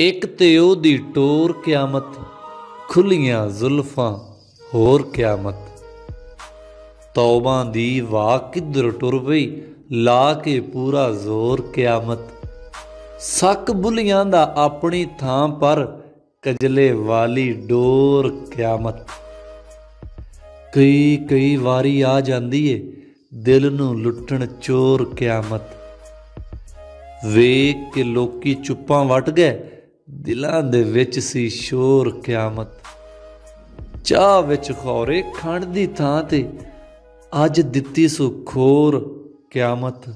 ਇੱਕ ਤੇ ਉਹਦੀ ਟੋਰ ਕਿਆਮਤ, ਖੁੱਲੀਆਂ ਜ਼ੁਲਫਾਂ ਹੋਰ ਕਿਆਮਤ। ਤੌਬਾਂ ਦੀ ਵਾਹ ਕਿੱਧਰ ਟੁਰ ਪਈ, ਲਾ ਕੇ ਪੂਰਾ ਜ਼ੋਰ ਕਿਆਮਤ। ਸੱਕ ਬੁੱਲੀਆਂ ਦਾ ਆਪਣੀ ਥਾਂ ਪਰ ਕਜਲੇ ਵਾਲੀ ਡੋਰ ਕਿਆਮਤ। ਕਈ ਕਈ ਵਾਰੀ ਆ ਜਾਂਦੀ ਏ ਦਿਲ ਨੂੰ ਲੁੱਟਣ ਚੋਰ ਕਿਆਮਤ। ਵੇਖ ਕੇ ਲੋਕੀ ਚੁੱਪਾਂ ਵਟ ਗਏ ਦਿਲਾਂ ਦੇ ਵਿੱਚ ਸੀ ਸ਼ੋਰ ਕਿਆਮਤ। ਚਾਹ ਵਿੱਚ ਖੌਰੇ ਖੰਡ ਦੀ ਥਾਂ ਤੇ ਅੱਜ ਦਿੱਤੀ ਸੁ ਖੋਰ ਕਿਆਮਤ।